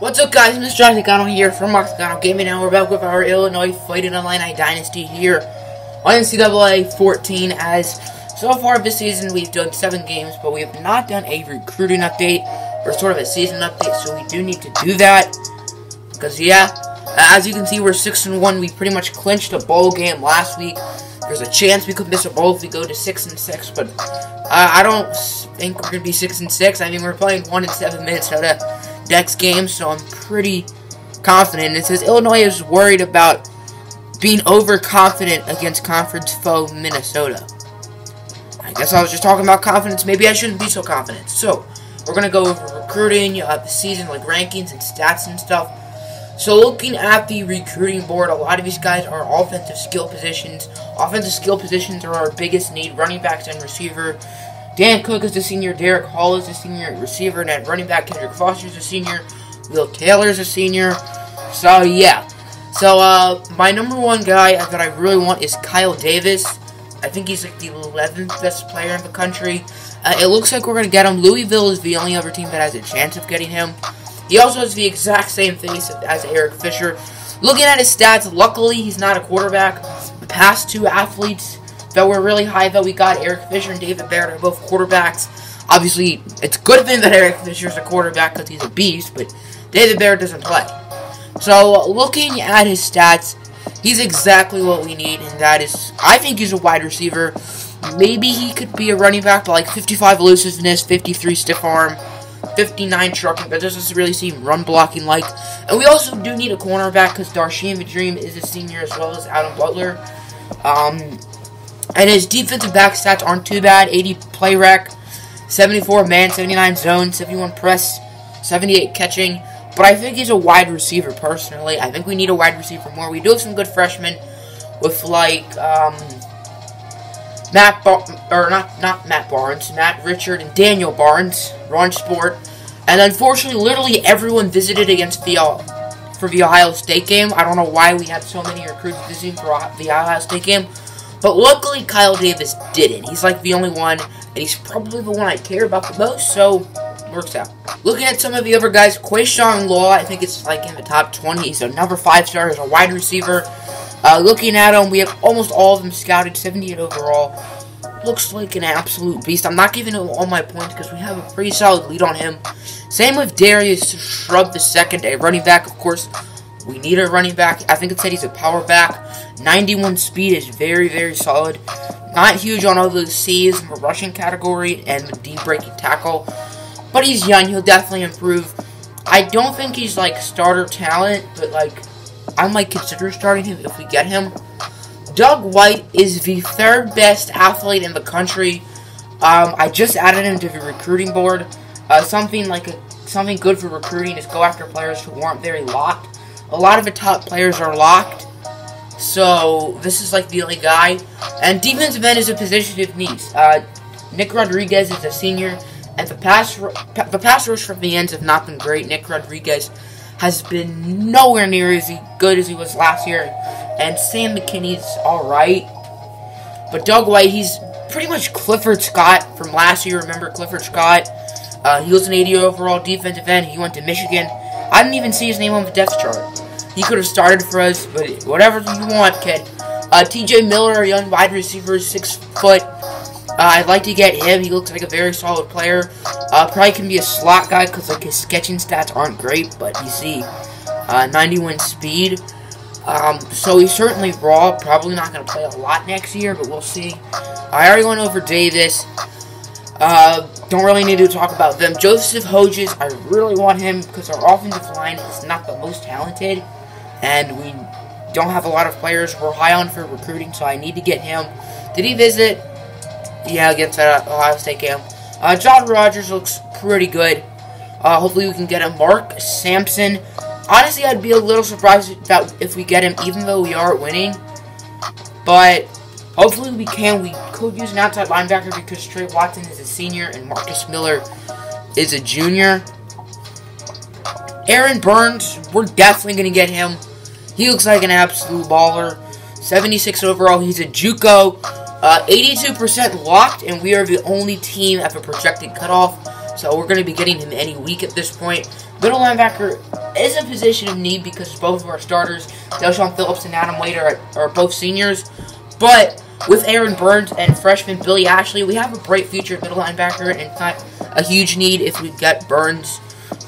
What's up guys, Mr. Josh here from Mark Gaming and we're back with our Illinois Fighting Illini Dynasty here on NCAA 14 as so far this season we've done 7 games but we have not done a recruiting update or sort of a season update so we do need to do that. Because yeah, as you can see we're 6 and 1, we pretty much clinched a bowl game last week. There's a chance we could miss a bowl if we go to 6 and 6 but uh, I don't think we're going to be 6 and 6, I mean we're playing 1 in 7 minutes of next game, so I'm pretty confident. It says Illinois is worried about being overconfident against conference foe Minnesota. I guess I was just talking about confidence. Maybe I shouldn't be so confident. So, we're going to go over recruiting, uh, the season, like rankings and stats and stuff. So, looking at the recruiting board, a lot of these guys are offensive skill positions. Offensive skill positions are our biggest need running backs and receiver. Dan Cook is the senior. Derek Hall is the senior receiver. And at running back, Kendrick Foster is a senior. Will Taylor is a senior. So, yeah. So, uh, my number one guy that I really want is Kyle Davis. I think he's like the 11th best player in the country. Uh, it looks like we're going to get him. Louisville is the only other team that has a chance of getting him. He also has the exact same face as Eric Fisher. Looking at his stats, luckily he's not a quarterback. The past two athletes that were really high that we got. Eric Fisher and David Barrett are both quarterbacks. Obviously, it's a good thing that Eric Fisher is a quarterback because he's a beast, but David Barrett doesn't play. So, looking at his stats, he's exactly what we need, and that is, I think he's a wide receiver. Maybe he could be a running back, but like 55 elusiveness, 53 stiff arm, 59 trucking, but doesn't really seem run blocking like. And we also do need a cornerback because Darshim Dream is a senior as well as Adam Butler. Um, and his defensive back stats aren't too bad. 80 play rec, 74 man, 79 zone, 71 press, 78 catching. But I think he's a wide receiver personally. I think we need a wide receiver more. We do have some good freshmen with like um, Matt Bar or not not Matt Barnes, Matt Richard and Daniel Barnes, Ron Sport. And unfortunately, literally everyone visited against the uh, for the Ohio State game. I don't know why we had so many recruits visiting for the Ohio State game. But luckily, Kyle Davis didn't. He's like the only one, and he's probably the one I care about the most, so works out. Looking at some of the other guys, Quayshawn Law, I think it's like in the top 20. He's number 5 star, he's a wide receiver. Uh, looking at him, we have almost all of them scouted, 78 overall. Looks like an absolute beast. I'm not giving him all my points because we have a pretty solid lead on him. Same with Darius Shrub the second, a running back, of course. We need a running back. I think it said he's a power back. 91 speed is very, very solid. Not huge on all the C's in the rushing category and the deep breaking tackle. But he's young. He'll definitely improve. I don't think he's like starter talent, but like I might consider starting him if we get him. Doug White is the third best athlete in the country. Um, I just added him to the recruiting board. Uh, something like a, something good for recruiting is go after players who aren't very locked a lot of the top players are locked. So, this is like the only guy. And defensive end is a position of need. Uh, Nick Rodriguez is a senior. And the pass, the pass rush from the ends have not been great. Nick Rodriguez has been nowhere near as good as he was last year. And Sam McKinney's alright. But Doug White, he's pretty much Clifford Scott from last year. Remember Clifford Scott? Uh, he was an 80 overall defensive end. He went to Michigan. I didn't even see his name on the depth chart. He could have started for us, but whatever you want, kid. Uh, TJ Miller, a young wide receiver, six foot. Uh, I'd like to get him. He looks like a very solid player. Uh, probably can be a slot guy because like his sketching stats aren't great, but you see, uh, 91 speed. Um, so he's certainly raw. Probably not going to play a lot next year, but we'll see. I already went over Davis. Uh, don't really need to talk about them. Joseph Hodges, I really want him because our offensive line is not the most talented and we don't have a lot of players we're high on for recruiting, so I need to get him. Did he visit? Yeah, against that Ohio State game. Uh, John Rogers looks pretty good. Uh, hopefully we can get him. Mark Sampson. Honestly, I'd be a little surprised that if we get him, even though we are winning. But hopefully we can. We could use an outside linebacker because Trey Watson is a senior and Marcus Miller is a junior. Aaron Burns, we're definitely going to get him. He looks like an absolute baller. 76 overall. He's a JUCO. 82% uh, locked, and we are the only team at the projected cutoff. So we're going to be getting him any week at this point. Middle linebacker, is a position of need because both of our starters, Del'Shawn Phillips and Adam Wade, are, are both seniors. But with Aaron Burns and freshman Billy Ashley, we have a bright future at middle linebacker, and in fact, a huge need if we get Burns.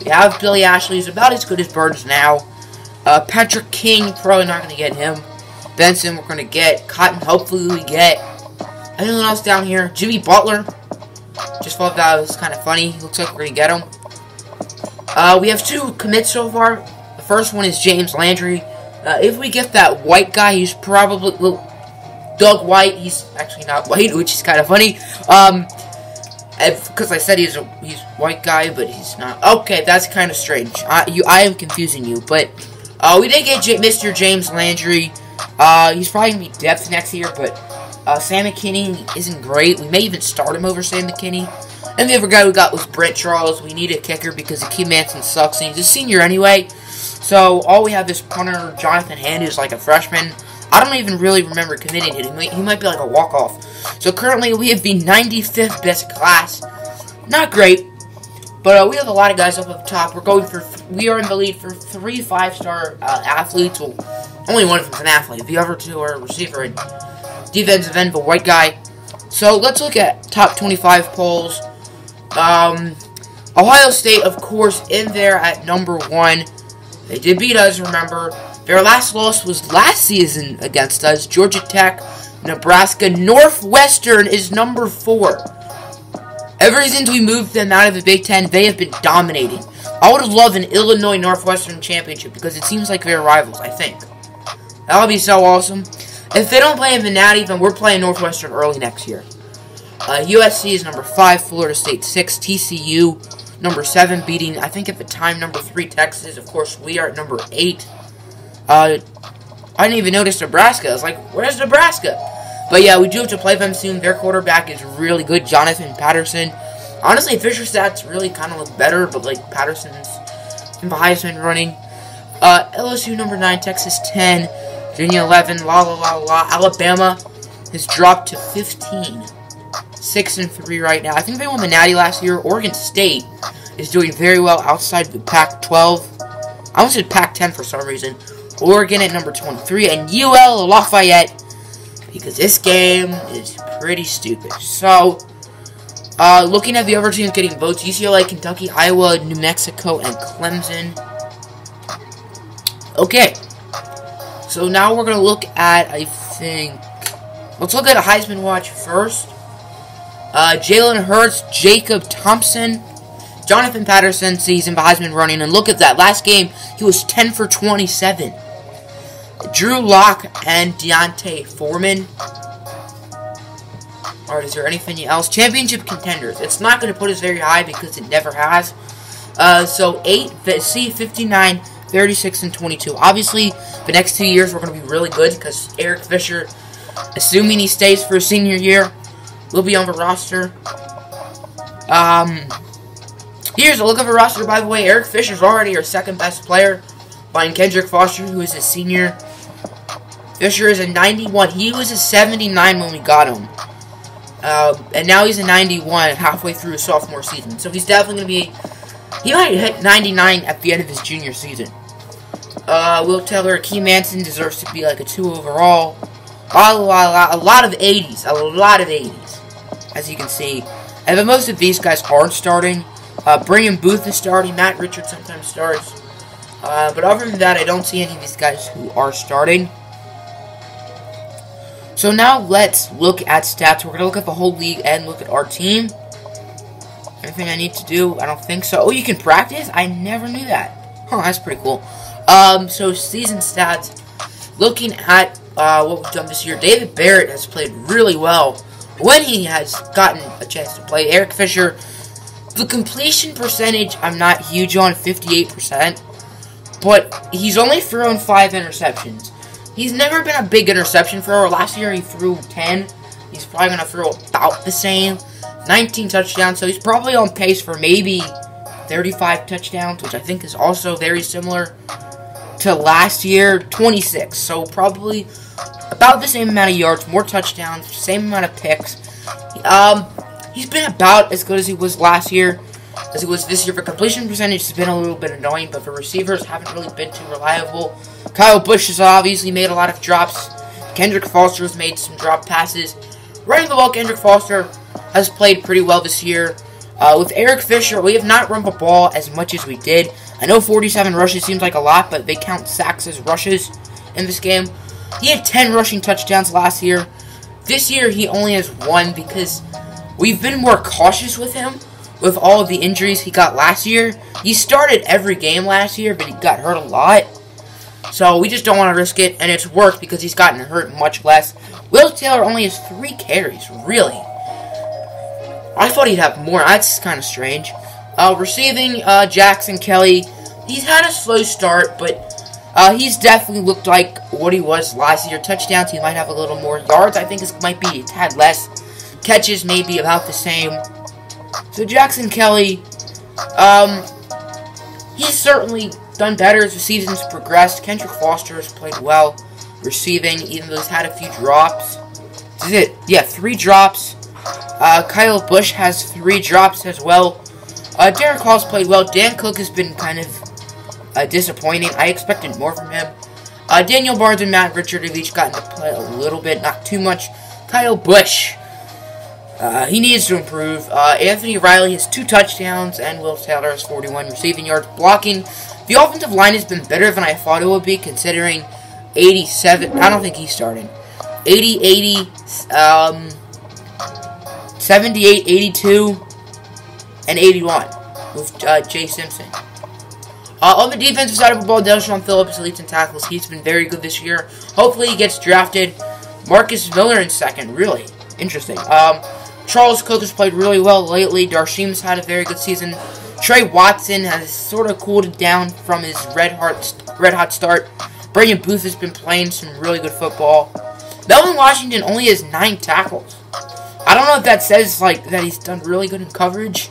We have Billy Ashley, who's about as good as Burns now. Uh, Patrick King, probably not going to get him. Benson, we're going to get. Cotton, hopefully we get. Anyone else down here? Jimmy Butler. Just thought that was kind of funny. Looks like we're going to get him. Uh, we have two commits so far. The first one is James Landry. Uh, if we get that white guy, he's probably... Well, Doug White, he's actually not white, which is kind of funny. Um, because I said he's a he's white guy, but he's not. Okay, that's kind of strange. I, you, I am confusing you, but uh, we did get J Mr. James Landry. Uh, he's probably gonna be depth next year, but uh, Sam McKinney isn't great. We may even start him over Sam McKinney. And the other guy we got was Brent Charles. We need a kicker because Akeem Manson sucks, and he's a senior anyway. So all we have is punter Jonathan Hand, who's like a freshman. I don't even really remember committing to him. He might be like a walk-off. So currently we have the 95th best class. Not great, but uh, we have a lot of guys up at the top. We're going for we are in the lead for three five-star uh, athletes. Well, only one of them's an athlete. The other two are a receiver and defensive end, but white guy. So let's look at top 25 polls. Um, Ohio State, of course, in there at number one. They did beat us, remember. Their last loss was last season against us. Georgia Tech, Nebraska, Northwestern is number four. Ever since we moved them out of the Big Ten, they have been dominating. I would have loved an Illinois Northwestern championship because it seems like they're rivals, I think. That would be so awesome. If they don't play in Natty, then we're playing Northwestern early next year. Uh, USC is number 5, Florida State 6, TCU number 7, beating, I think at the time, number 3 Texas. Of course, we are at number 8. Uh, I didn't even notice Nebraska. I was like, where's Nebraska? But yeah, we do have to play them soon. Their quarterback is really good, Jonathan Patterson. Honestly, Fisher stats really kind of look better, but like Patterson's the Heisman running. Uh, LSU number 9, Texas 10, Virginia 11, la la la la. Alabama has dropped to 15. 6 and 3 right now. I think they won the Natty last year. Oregon State is doing very well outside the Pac 12. I almost said Pac 10 for some reason. Oregon at number 23, and UL Lafayette, because this game is pretty stupid. So, uh, looking at the other teams getting votes, UCLA, Kentucky, Iowa, New Mexico, and Clemson. Okay. So now we're going to look at, I think, let's look at a Heisman watch first. Uh, Jalen Hurts, Jacob Thompson, Jonathan Patterson season Heisman running, and look at that. Last game, he was 10 for 27. Drew Lock and D'Onta Foreman. Alright, is there anything else? Championship contenders. It's not going to put us very high because it never has. Uh, so 8, C, 59, 36, and 22. Obviously, the next two years we're going to be really good because Eric Fisher, assuming he stays for a senior year, will be on the roster. Um, here's a look at the roster, by the way. Eric Fisher's already our second best player, behind Kendrick Foster, who is a senior. Fisher is a 91. He was a 79 when we got him. Uh, and now he's a 91 halfway through his sophomore season. So he's definitely going to be... He might hit 99 at the end of his junior season. Uh, Will Taylor, Key Manson deserves to be like a 2 overall. A lot, a lot of 80s. A lot of 80s. As you can see. And but most of these guys aren't starting. Uh, Brian Booth is starting. Matt Richards sometimes starts. Uh, but other than that, I don't see any of these guys who are starting. So now let's look at stats. We're going to look at the whole league and look at our team. Anything I need to do? I don't think so. Oh, you can practice? I never knew that. Huh, that's pretty cool. Um, so season stats. Looking at uh, what we've done this year, David Barrett has played really well when he has gotten a chance to play. Eric Fisher, the completion percentage I'm not huge on, 58%, but he's only thrown 5 interceptions. He's never been a big interception thrower. Last year he threw 10. He's probably going to throw about the same. 19 touchdowns, so he's probably on pace for maybe 35 touchdowns, which I think is also very similar to last year. 26, so probably about the same amount of yards, more touchdowns, same amount of picks. Um, he's been about as good as he was last year. As it was this year. For completion percentage, has been a little bit annoying, but for receivers, haven't really been too reliable. Kyle Busch has obviously made a lot of drops. Kendrick Foster has made some drop passes. Running the ball, Kendrick Foster has played pretty well this year. Uh, with Eric Fisher, we have not run the ball as much as we did. I know 47 rushes seems like a lot, but they count sacks as rushes in this game. He had 10 rushing touchdowns last year. This year, he only has one because we've been more cautious with him with all of the injuries he got last year. He started every game last year, but he got hurt a lot. So we just don't want to risk it, and it's worked because he's gotten hurt much less. Will Taylor only has three carries, really. I thought he'd have more. That's kind of strange. Uh, receiving, uh, Jackson Kelly. He's had a slow start, but uh, he's definitely looked like what he was last year. Touchdowns, he might have a little more. Yards, I think, this might be a tad less. Catches, maybe about the same. So Jackson Kelly, um, he's certainly done better as the season's progressed. Kendrick Foster has played well receiving, even though he's had a few drops. Is it. Yeah, three drops. Uh, Kyle Busch has three drops as well. Uh, Derek Hall's played well. Dan Cook has been kind of uh, disappointing. I expected more from him. Uh, Daniel Barnes and Matt Richard have each gotten to play a little bit, not too much. Kyle Busch, uh, he needs to improve. Uh, Anthony Riley has two touchdowns, and Will Taylor has 41 receiving yards. Blocking, the offensive line has been better than I thought it would be, considering 87. I don't think he's starting. 80, 80, um, 78, 82, and 81 with uh, Jay Simpson. Uh, on the defensive side of the ball, Del'Shawn Phillips leads in tackles. He's been very good this year. Hopefully he gets drafted. Marcus Miller in second. Really interesting. Um, Charles Cook has played really well lately. Darshim's had a very good season. Trey Watson has sort of cooled down from his red hot, red hot start. Brandon Booth has been playing some really good football. Melvin Washington only has nine tackles. I don't know if that says like that he's done really good in coverage.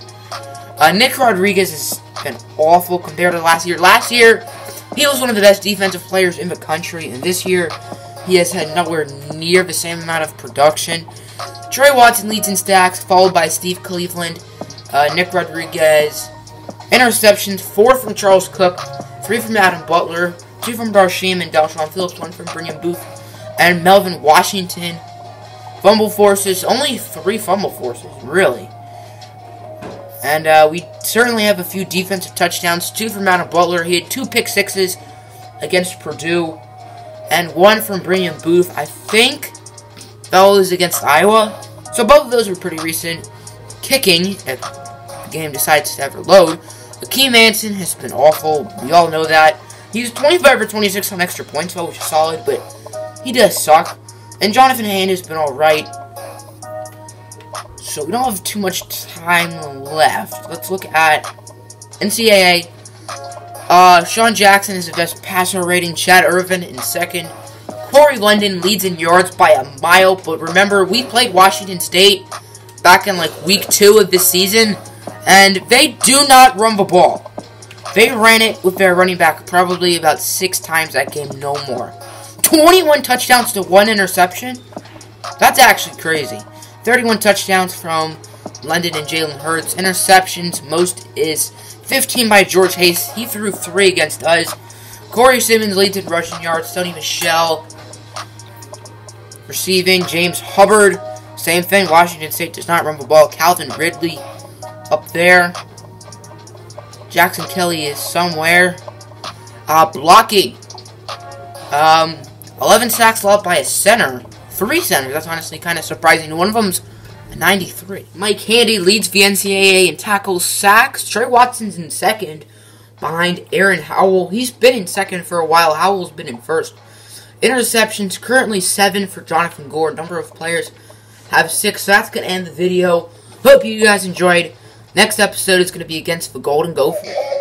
Uh, Nick Rodriguez has been awful compared to last year. Last year, he was one of the best defensive players in the country, and this year, he has had nowhere near the same amount of production. Trey Watson leads in sacks, followed by Steve Cleveland, uh, Nick Rodriguez. Interceptions, four from Charles Cook, three from Adam Butler, two from Darshim and Del'Shawn Phillips, one from Brandon Booth, and Melvin Washington. Fumble forces, only three fumble forces, really. And uh, we certainly have a few defensive touchdowns. Two from Adam Butler. He had two pick sixes against Purdue. And one from Brandon Booth. I think that was against Iowa. So both of those were pretty recent. Kicking, if the game decides to ever load. Akeem Manson has been awful. We all know that. He's 25 for 26 on extra points, though, which is solid, but he does suck. And Jonathan Hand has been alright. So we don't have too much time left. Let's look at NCAA. Uh, Sean Jackson is the best passer rating. Chad Irvin in second. Corey London leads in yards by a mile. But remember, we played Washington State back in like week two of this season. And they do not run the ball. They ran it with their running back probably about six times that game, no more. 21 touchdowns to one interception? That's actually crazy. 31 touchdowns from London and Jalen Hurts. Interceptions, most is 15 by George Hayes. He threw three against us. Corey Simmons leads in rushing yards. Sony Michel receiving. James Hubbard, same thing. Washington State does not run the ball. Calvin Ridley up there. Jackson Kelly is somewhere. Uh, blocking. Um, 11 sacks allowed by a center. Three centers. That's honestly kind of surprising. One of them's a 93. Mike Handy leads the NCAA in tackles, sacks. Trey Watson's in second behind Aaron Howell. He's been in second for a while. Howell's been in first. Interceptions currently seven for Jonathan Gore. Number of players have six. So that's to end the video. Hope you guys enjoyed. Next episode is to be against the Golden Gophers.